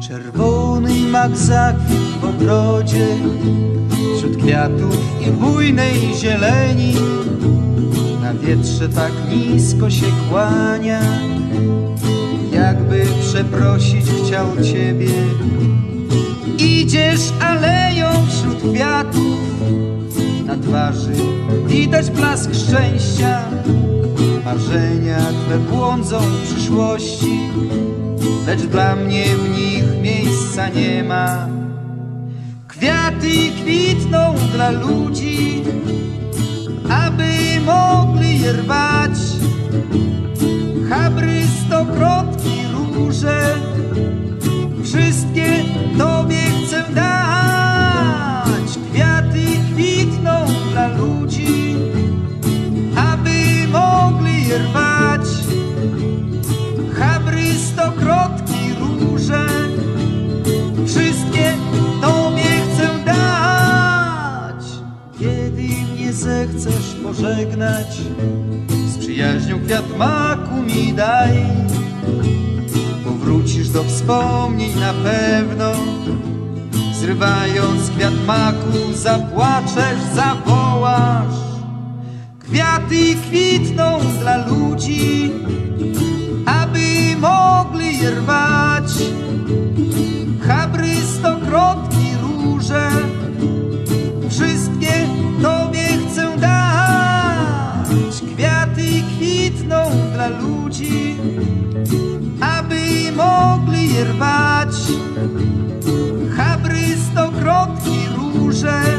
Czerwony mak zakwit ogrodzie Wśród kwiatów i bujnej zieleni. Na wietrze tak nisko się kłania Jakby przeprosić chciał ciebie. Idziesz aleją wśród kwiatów Na twarzy widać blask szczęścia. Marzenia twe błądzą w przyszłości lecz dla mnie w nich miejsca nie ma. Kwiaty kwitną dla ludzi, Kiedy mnie zechcesz pożegnać Z przyjaźnią kwiat maku mi daj. Powrócisz do wspomnień na pewno Zrywając kwiat maku zapłaczesz, zawołasz. Kwiaty kwitną dla ludzi ludzi, aby mogli rwać. Chabry, stokrotki, róże,